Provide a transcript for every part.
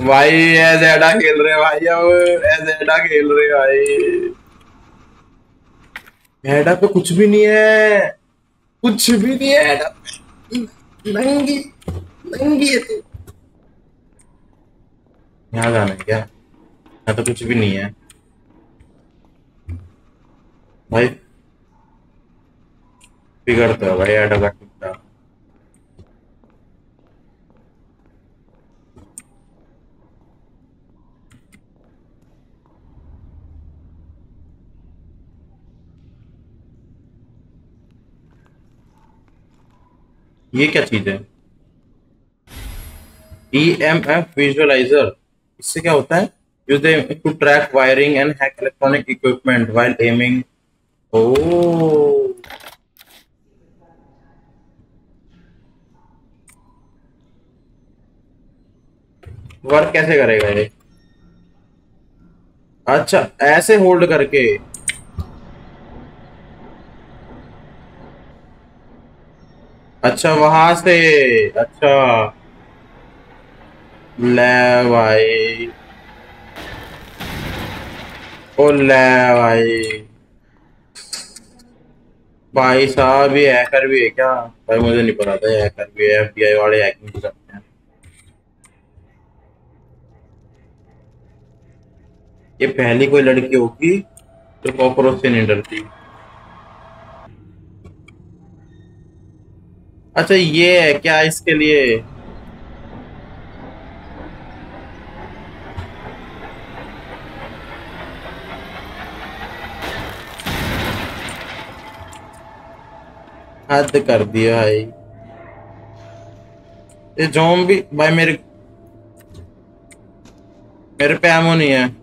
भाई एजेडा खेल रहे भाई, अब एजेडा खेल रहे भाई। एडा पे कुछ भी नहीं है। कुछ भी नहीं है एडा नंगी नंगी है तू। यहाँ जाना है क्या? यहाँ तो कुछ भी नहीं है। भाई, बिगड़ता है भाई एडा का। ये क्या चीज़ है? ई एम एफ़ विजुअलाइजर इससे क्या होता है? Use to track wiring and hack electronic equipment while aiming oh work कैसे करेगा ये? अच्छा ऐसे होल्ड करके। अच्छा वहाँ से अच्छा। ले भाई। ओ, ले भाई। भाई साहब, ये हैकर भी है क्या? भाई, मुझे नहीं पता था हैकर भी है एफबीआई वाले हैकिंग करते हैं। ये पहली कोई लड़की होगी, जो कॉकरोच से नहीं डरती। अच्छा ये है क्या इसके लिए? हद कर दिया भाई। ये जोम भी, भाई मेरे मेरे पे एमो नहीं है।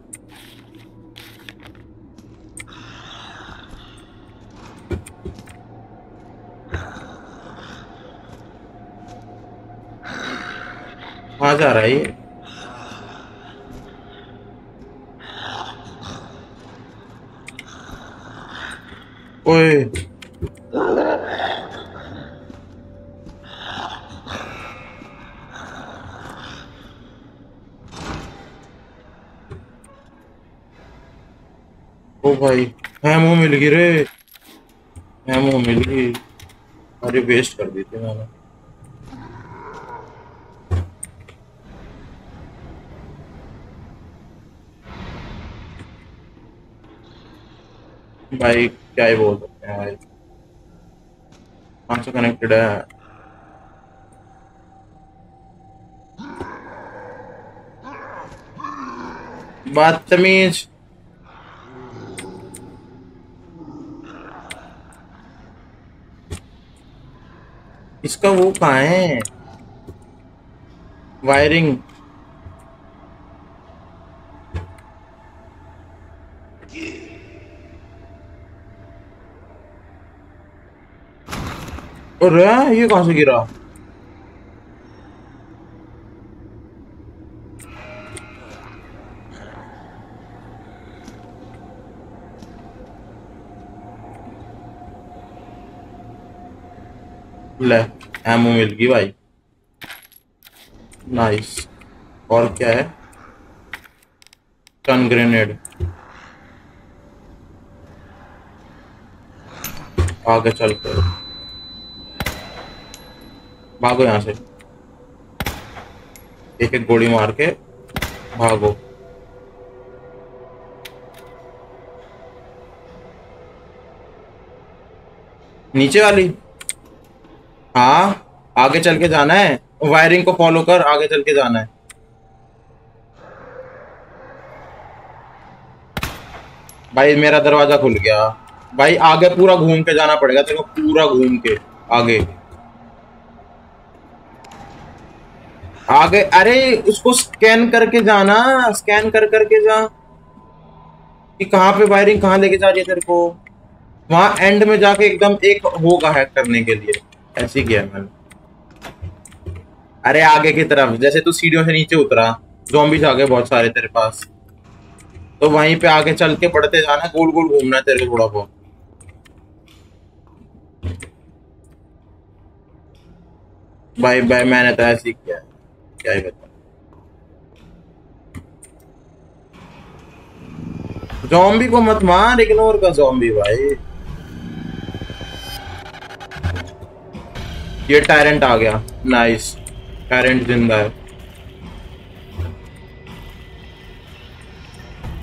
कहाँ जा रहा है ये। ओए। ओ भाई हैमो मिल गई रे। हैमो मिल गई। अरे वेस्ट कर दी थी मैंने। भाई क्या ही बोल सकते हैं भाई। कौन सा कनेक्टेड है बदतमीज इसका वो कहाँ है? वायरिंग अरे ये कहाँ से गिरा ले एमो मिल गई भाई नाइस और क्या है टन ग्रेनेड आगे चल कर भागो यहाँ से। एक एक गोली मार के भागो। नीचे वाली? हाँ आगे चल के जाना है। वायरिंग को फॉलो कर आगे चल के जाना है। भाई, मेरा दरवाज़ा खुल गया। भाई, आगे पूरा घूम के जाना पड़ेगा। तेरे को पूरा घूम के आगे। आगे, अरे, उसको स्कैन करके जाना स्कैन कर करके जा। कि कहाँ पे वायरिंग कहाँ लेके जा रही है तेरे को? वहाँ एंड में जाके एकदम एक होगा हैक करने के लिए। ऐसे किया मैंने। अरे, आगे की तरफ़, जैसे तू सीढ़ियों से नीचे उतरा जोम्बिस आ गए बहुत सारे तेरे पास। तो वहीं पे आगे चल के बढ़ते जाना गोल गोल घूमना तेरे को। थोड़ा बहुत भाई भाई मैंने तो ऐसे किया क्या ही जॉम्बी को मत मार इग्नोर कर जॉम्बी भाई। ये टैरेंट आ गया। नाइस टैरेंट ज़िंदा है।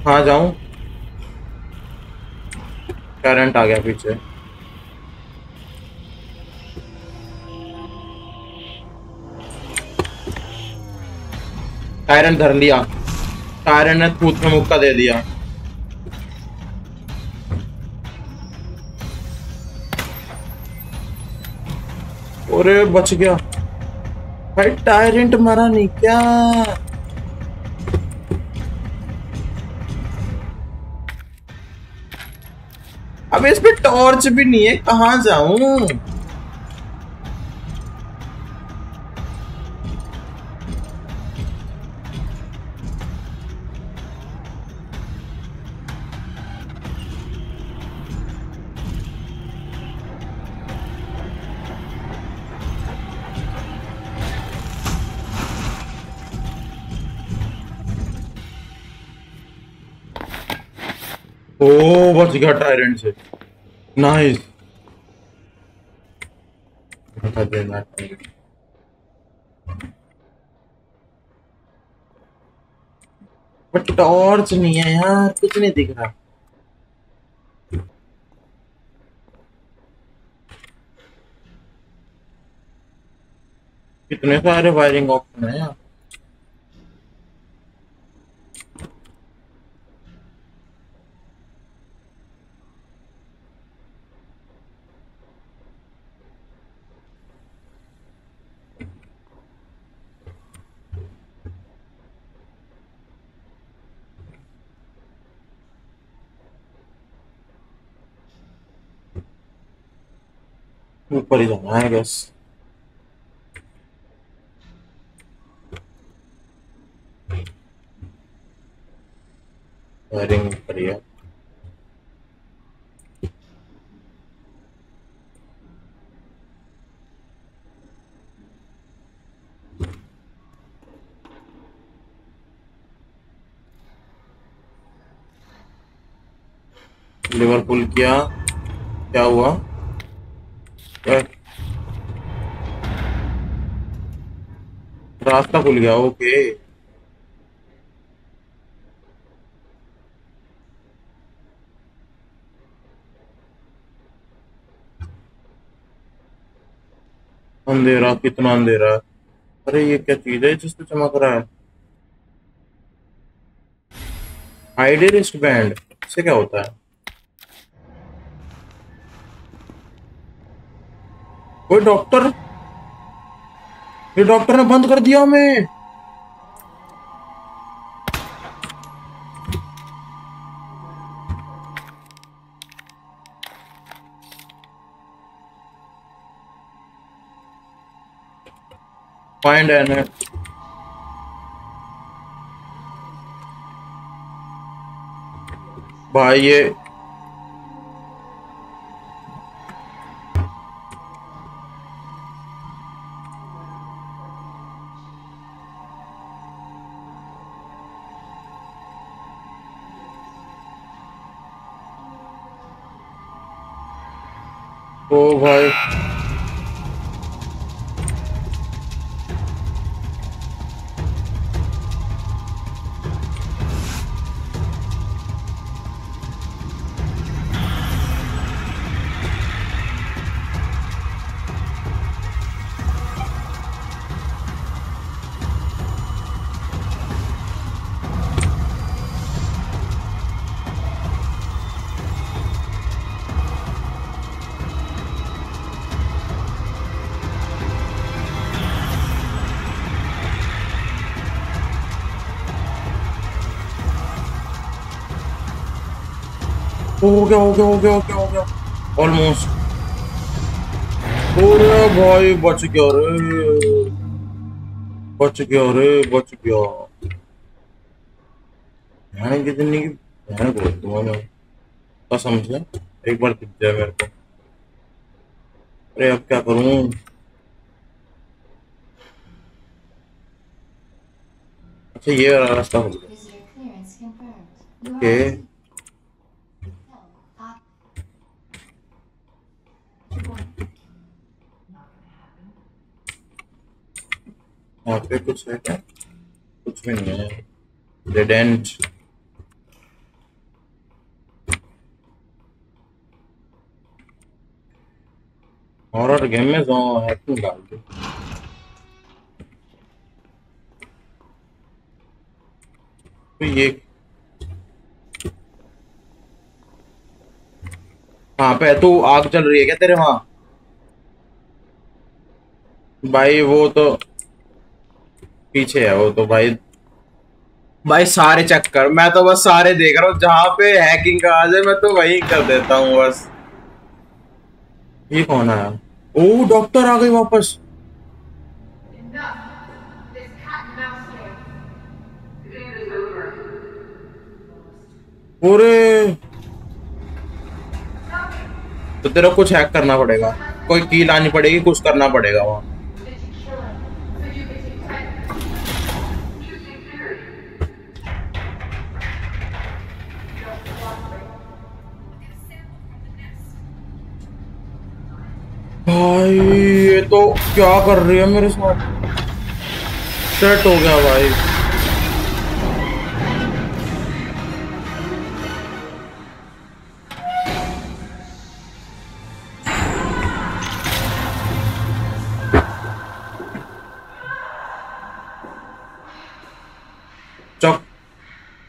हाँ जाऊँ? टैरेंट आ गया पीछे। टायरन धर लिया। टायरन ने कूद में मुक्का दे दिया। अरे बच गया। भाई टायरेंट मरा नहीं क्या? अब इस पे टॉर्च भी नहीं है, कहाँ जाऊँ? ओ, बच गया टायरेंट से। नाइस बट टॉर्च नहीं है यार, कुछ नहीं दिख रहा। कितने सारे वायरिंग ऑप्शन है यार। ऊपर ही जाना है गैस वायरिंग ऊपर ही है लिवरपूल किया क्या हुआ क्या? रास्ता खुल गया, ओके। अंधेरा, कितना अंधेरा। अरे, ये क्या चीज़ है जिसपे चमक रहा है? आईडी रिस्ट बैंड इससे क्या होता है? कोई डॉक्टर ये डॉक्टर ने बंद कर दिया हमें। फाइंड एन भाई ये ओ भाई हो गया हो गया हो गया हो गया हो गया ऑलमोस्ट अरे भाई बच गया रे। बच गया रे बच गया। बहन कितनी की बहन बोल तुम्हारा कसम से एक बार दिख जाए मेरे को। अरे अब क्या करूँ? अच्छा ये रास्ता हो गया। Visitor यहाँ पे कुछ है। क्या कुछ भी नहीं है। डेड एंड हॉरर गेम में जो हैकिंग डाल दी। तो ये कहाँ पे तू आग चल रही है क्या तेरे वहाँ? भाई वो तो पीछे है वो तो भाई। भाई सारे चेक कर मैं तो बस सारे देख रहा हूँ जहाँ पे हैकिंग का आ जाए मैं तो वही कर देता हूँ बस। ये कौन आया ओ डॉक्टर आ गई वापस। पूरे तो तेरा कुछ हैक करना पड़ेगा। कोई की लानी पड़ेगी कुछ करना पड़ेगा वहाँ। भाई ये तो क्या कर रही है मेरे साथ? सेट हो गया भाई।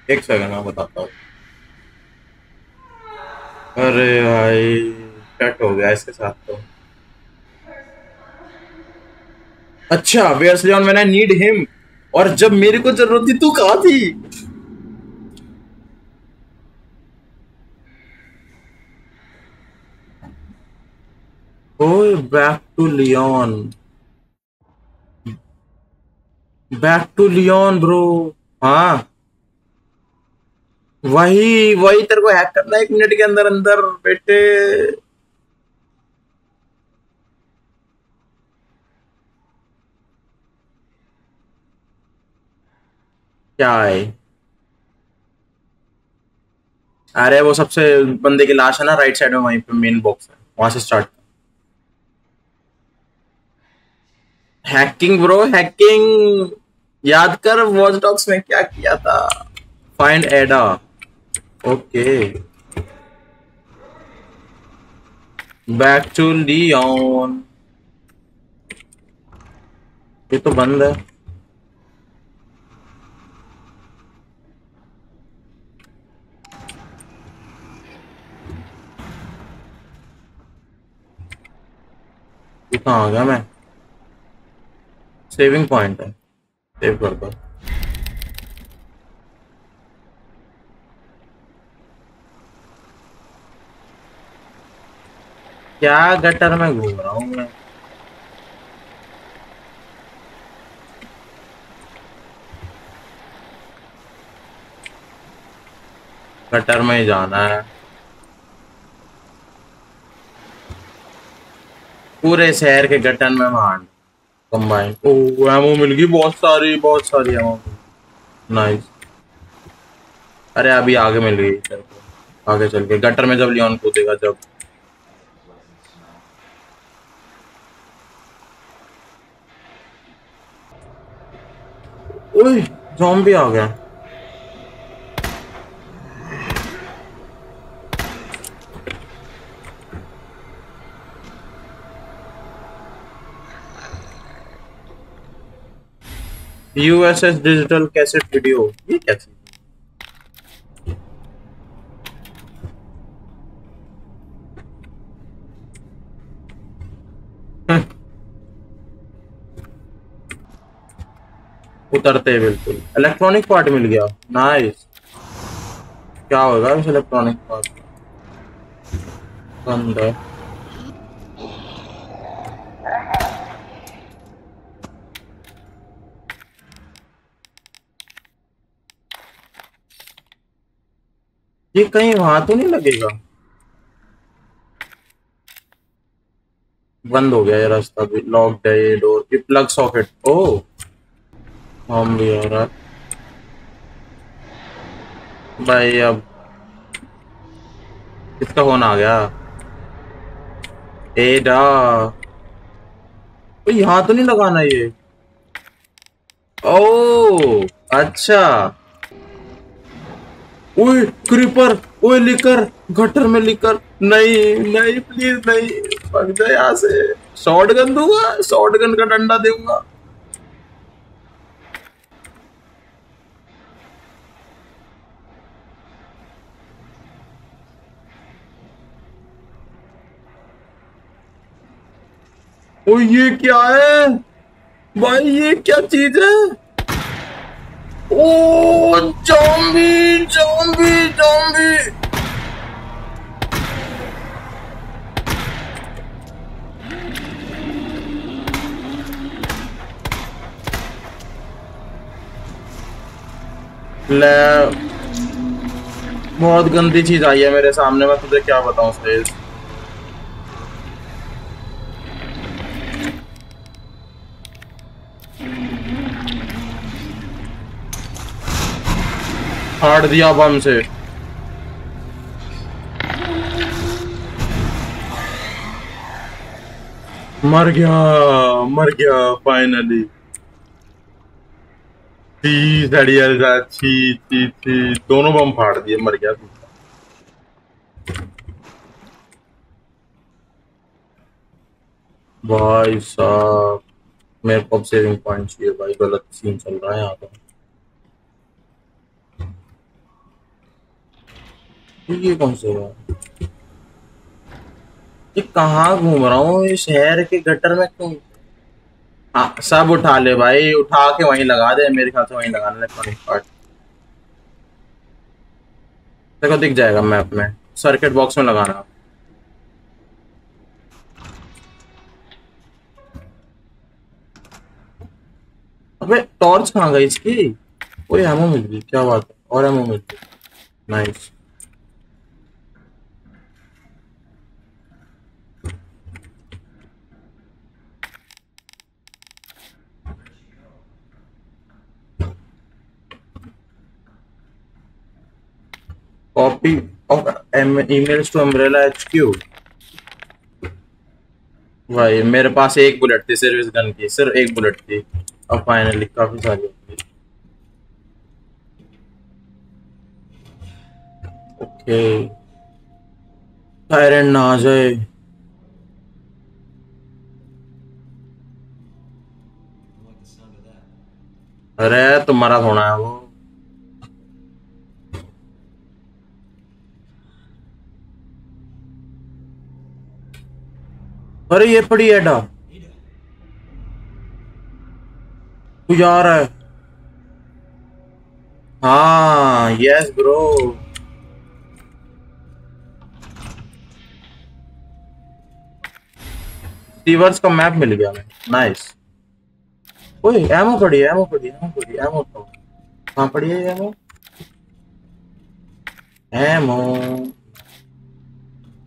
एक सेकंड मैं बताता हूँ। अरे भाई सेट हो गया इसके साथ तो। अच्छा where's Leon when I need him और जब मेरे को ज़रूरत थी, तू कहा थी? ओए back to Leon back to Leon bro हाँ। वही वही तेरे को हैक करना एक मिनट के अंदर अंदर, बेटे। क्या है? अरे वो सबसे बंदे की लाश है ना राइट साइड में वहीं पे मेन बॉक्स है। वहाँ से स्टार्ट हैकिंग ब्रो हैकिंग याद कर वॉच डॉग्स में क्या किया था? फाइंड एडा ओके बैक टू लियोन ये तो बंद है। कहाँ आ गया मैं? सेविंग पॉइंट है। सेव कर दो। क्या गटर में घूम रहा हूँ मैं? गटर में ही जाना है। पूरे शहर के गटन में मार कंबाइन ओ एमो मिल गई बहुत सारी बहुत सारी एमो नाइस अरे अभी आगे मिल गई। आगे चल के। गटर में जब लियोन कूदेगा जब। ओए जॉम्बी आ गया। यूएसएस डिजिटल कैसेट वीडियो ये क्या चीज़ उतरते बिल्कुल। इलेक्ट्रॉनिक पार्ट मिल गया। नाइस क्या होगा इस इलेक्ट्रॉनिक पार्ट है ये कहीं वहाँ तो नहीं लगेगा? बंद हो गया ये रास्ता भी लॉक्ड है ये डोर ये प्लग सॉकेट ओ हम भी आ रहा। भाई अब किसका फ़ोन आ गया? एडा तो यहाँ तो नहीं लगाना ये। ओ अच्छा। ओए क्रीपर ओए लिकर गटर में लिकर नहीं नहीं प्लीज़ नहीं। भाग जा यहाँ से। शॉर्ट गन दूँगा शॉर्ट गन का डंडा दूँगा। ओ ये क्या है? भाई ये क्या चीज़ है? जॉम्बी जॉम्बी जॉम्बी ले बहुत गंदी चीज़ आई है मेरे सामने, मैं तुझे क्या बताऊँ स्पेस फाड़ दिया बम से मर गया मर गया फाइनली दोनों बम फाड़ दिए, मर गया तू। भाई साहब, मेरे को सेविंग भाई। गलत सीन चल रहा है यहाँ पर। ये कौन से है ये कहाँ घूम रहा हूँ? शहर के गटर में क्यों? हाँ सब उठा ले भाई, उठा के वहीं लगा दे, मेरे ख्याल से वहीं लगाना पार्ट देखो, दिख जाएगा मैप में। सर्किट बॉक्स में लगाना। अबे, टॉर्च कहाँ गई इसकी? कोई एमओ मिल गई? क्या बात है? और एमओ मिल गई। Nice copy of emails to umbrella hq भाई, मेरे पास एक बुलेट थी सिर्फ़ इस गन की। सिर्फ़ एक बुलेट थी। अब फाइनली काफ़ी सारी ओके सायरन ना आ जाए। अरे, तुम्हारा थोड़ा है वो अरे ये पड़ी एडा तू जा रहा है। हाँ यस ब्रो सीवर्स का मैप मिल गया मैं नाइस ओए एमो पड़ी है एमो पड़ी है एमो पड़ी है एमो तो। कहाँ पड़ी है एमो एमो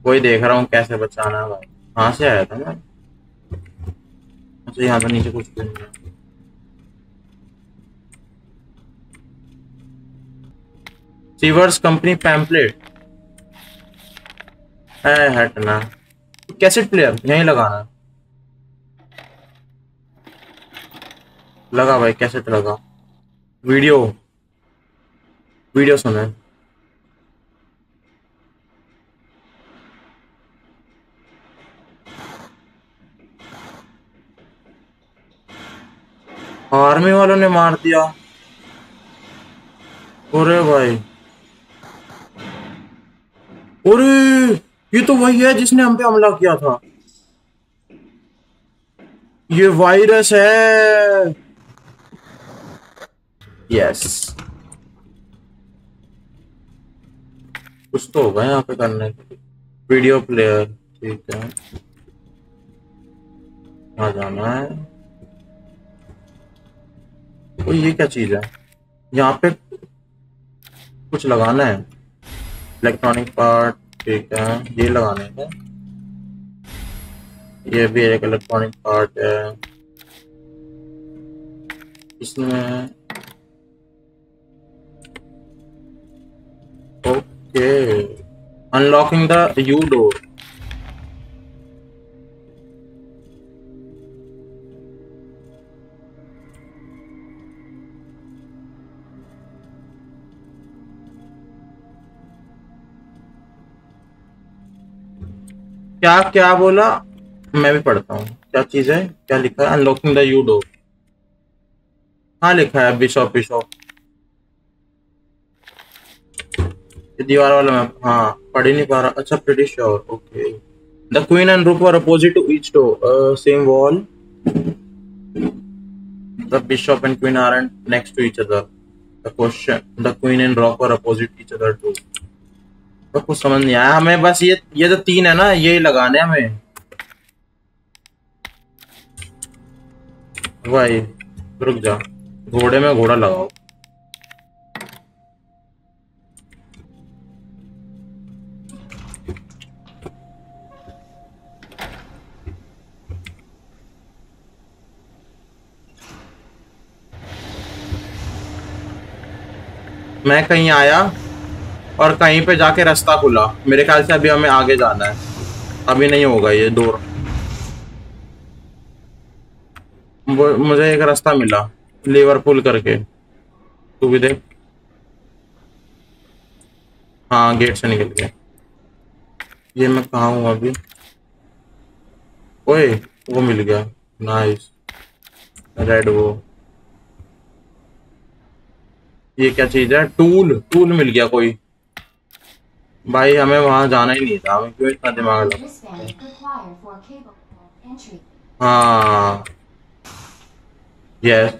कोई देख रहा हूँ कैसे बचाना है भाई। कहाँ से आया था मैं अच्छा यहाँ पे नीचे कुछ नहीं है। सीवर्स कंपनी पैम्पलेट है, हटना। कैसेट प्लेयर यहीं लगाना। लगा भाई कैसेट लगा। वीडियो। वीडियो सुने। आर्मी वालों ने मार दिया। अरे भाई। अरे, ये तो वही है जिसने हम पे हमला किया था। ये वायरस है। यस कुछ तो होगा यहाँ पे करने के वीडियो प्लेयर ठीक है। कहाँ जाना है। तो ये क्या चीज़ है? यहाँ पे कुछ लगाना है। इलेक्ट्रॉनिक पार्ट ठीक है, ये लगाने है। ये भी एक इलेक्ट्रॉनिक पार्ट है। इसमें okay. Unlocking the you door क्या क्या बोला? मैं भी पढ़ता हूँ। क्या चीज़ है? क्या लिखा है? अनलॉकिंग द यू डोर हाँ लिखा है बिशॉप बिशॉप दीवार वाला मैं हाँ पढ़ ही नहीं पा रहा। अच्छा pretty sure okay the queen and were opposite to each door same wall bishop and queen are and next to each other the question the queen and were opposite each other to तो कुछ समझ नहीं आया। हमें बस ये ये जो तीन है ना, ये लगाने हमें। भाई, रुक जा। घोड़े में घोड़ा लगाओ। मैं कहीं आया और कहीं पे जाके रास्ता खुला। मेरे ख्याल से अभी हमें आगे जाना है। अभी नहीं होगा ये दूर मुझे एक रास्ता मिला लीवर पुल करके। तू भी देख। हाँ गेट से निकल गया। ये मैं कहा हूँ अभी? ओए, वो मिल गया। नाइस रेड वो। ये क्या चीज़ है? टूल। टूल मिल गया कोई। भाई हमें वहाँ जाना ही नहीं था हमें क्यों इतना दिमाग लगा? हाँ। यस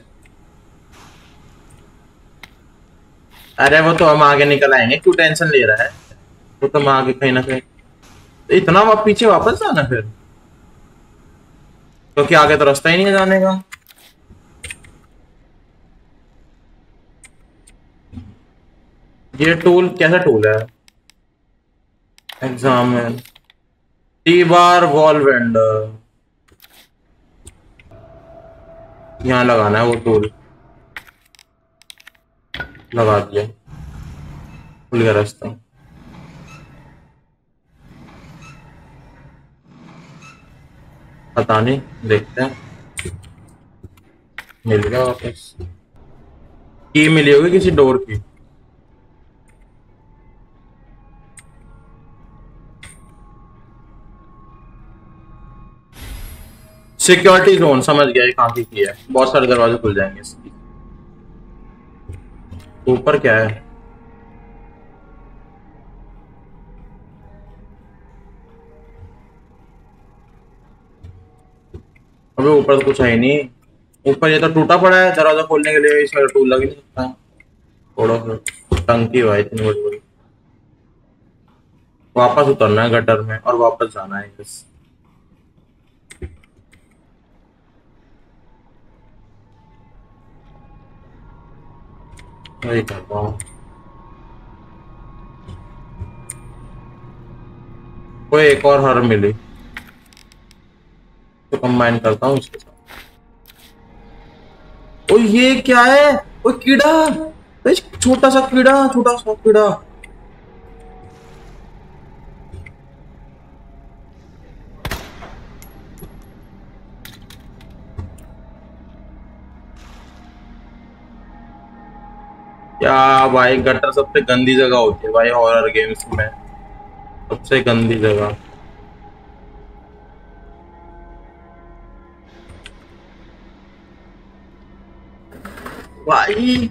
अरे वो तो हम आगे निकल आएँगे क्यों टेंशन ले रहा है? वो तो हम आगे कहीं ना कहीं। तो इतना वहाँ पीछे वापस जाना फिर? क्योंकि तो आगे तो रास्ता ही नहीं है जाने का। ये टूल कैसा टूल है? है टी बार वॉल वेंडर यहाँ लगाना है वो टूल लगा दिया. खुल गया रास्ता. पता नहीं, देखते हैं. मिल गया वापस. की मिली होगी किसी डोर की? सिक्योरिटी जोन, समझ गया कहाँ की है। बहुत सारे दरवाजे खुल जाएँगे ऊपर क्या है? अबे ऊपर तो कुछ है ही नहीं। ऊपर ये तो टूटा पड़ा है दरवाज़ा खोलने के लिए इसमें टूल लग नहीं सकता। थोड़ा सा टंकी हुआ इतनी बड़ी बड़ी वापस उतरना है गटर में और वापस जाना है, बस। कर रहा हूँ कोई एक और हर मिली। तो कंबाइन करता हूँ उसके साथ। ओ ये क्या है? ओ कीड़ा। छोटा सा कीड़ा, छोटा सा कीड़ा। क्या भाई, गटर सबसे गंदी जगह होती है भाई हॉरर गेम्स में। सबसे गंदी जगह। भाई,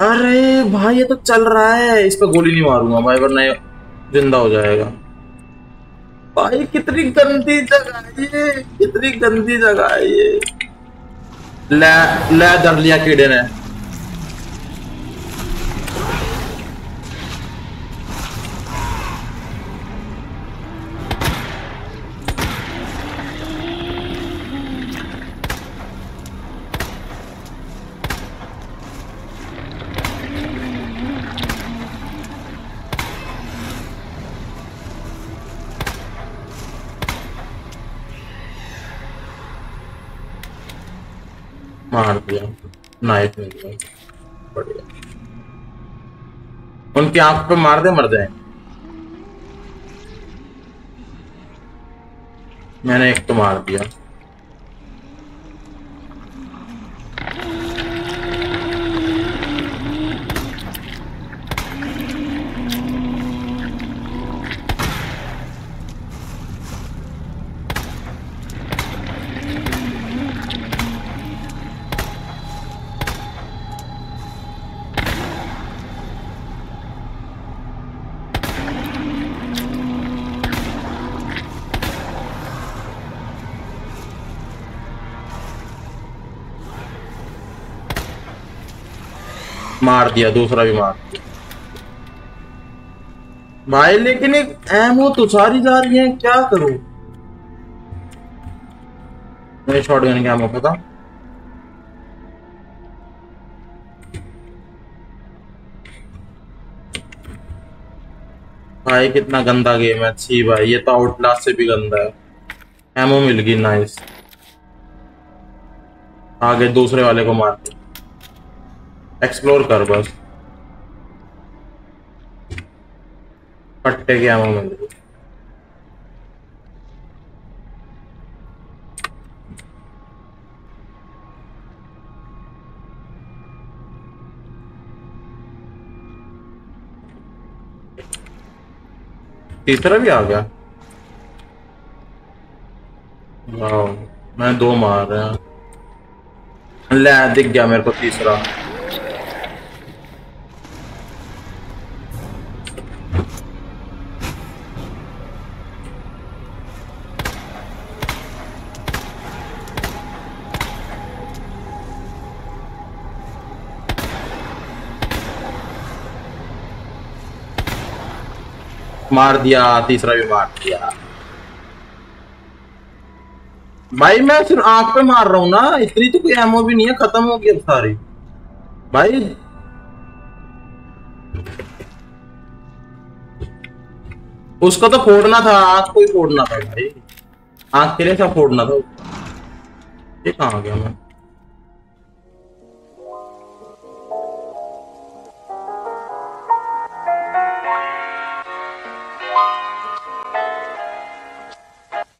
अरे भाई, ये तो चल रहा है। इस पर गोली नहीं मारूँगा भाई, वरना ज़िंदा हो जाएगा। भाई, कितनी गंदी जगह है ये। कितनी गंदी जगह है ये। ले ले डर लिया कीड़े ने। नाइफ मिल गई बढ़िया। उनकी आँख पे मार दे, मर जाए मैंने एक तो मार दिया। मार दिया, दूसरा भी मार। भाई, लेकिन एक एमओ तो सारी जा रही है, क्या करूँ? मेरे शॉटगन का एमओ पता। भाई, कितना गंदा गेम है, अच्छी भाई, ये तो आउटलास्ट से भी गंदा है। एमओ मिल गई नाइस आगे दूसरे वाले को मार एक्सप्लोर कर बस। पट्टे एमओ मिल गई तीसरा भी आ गया। मैं दो मार रहा। ले, दिख गया मेरे को तीसरा। मार दिया, तीसरा भी मार दिया। भाई, मैं सिर्फ़ आँख पे मार रहा हूँ ना, इतनी तो कोई एमओ भी नहीं है, खत्म हो गई अब सारी। भाई। उसको तो फोड़ना था, आँख को ही फोड़ना था भाई। आँख के लिए सब फोड़ना था। ये कहाँ गया मैं?